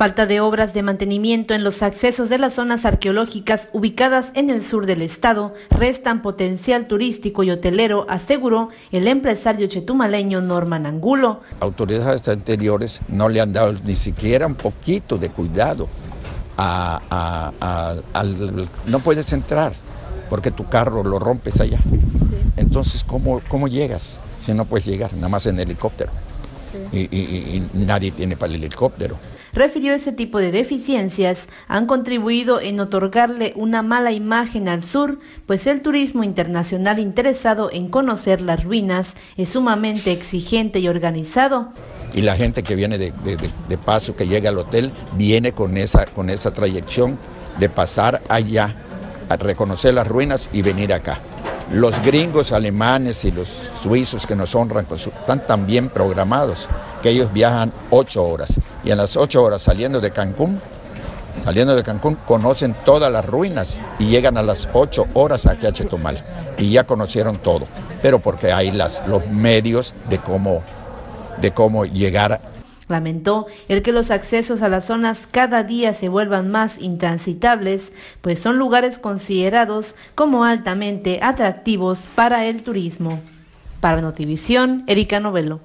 Falta de obras de mantenimiento en los accesos de las zonas arqueológicas ubicadas en el sur del estado restan potencial turístico y hotelero, aseguró el empresario chetumaleño Norman Angulo. Autoridades anteriores no le han dado ni siquiera un poquito de cuidado. no puedes entrar porque tu carro lo rompes allá. Entonces, ¿cómo, ¿cómo llegas si no puedes llegar? Nada más en helicóptero. y nadie tiene para el helicóptero refirió ese tipo de deficiencias han contribuido en otorgarle una mala imagen al sur, pues el turismo internacional interesado en conocer las ruinas es sumamente exigente y organizado. Y la gente que viene de, paso, que llega al hotel, viene con esa, con esa trayección de pasar allá, a reconocer las ruinas y venir acá. Los gringos alemanes y los suizos que nos honran están tan bien programados que ellos viajan ocho horas y en las ocho horas saliendo de Cancún, saliendo de Cancún conocen todas las ruinas y llegan a las ocho horas aquí a Chetumal y ya conocieron todo, pero porque hay las, los medios de cómo, de cómo llegar Lamentó el que los accesos a las zonas cada día se vuelvan más intransitables, pues son lugares considerados como altamente atractivos para el turismo. Para Notivisión, Erika Novelo.